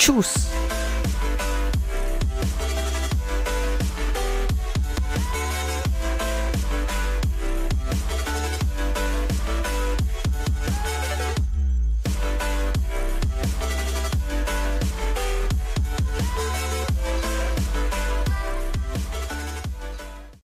choose.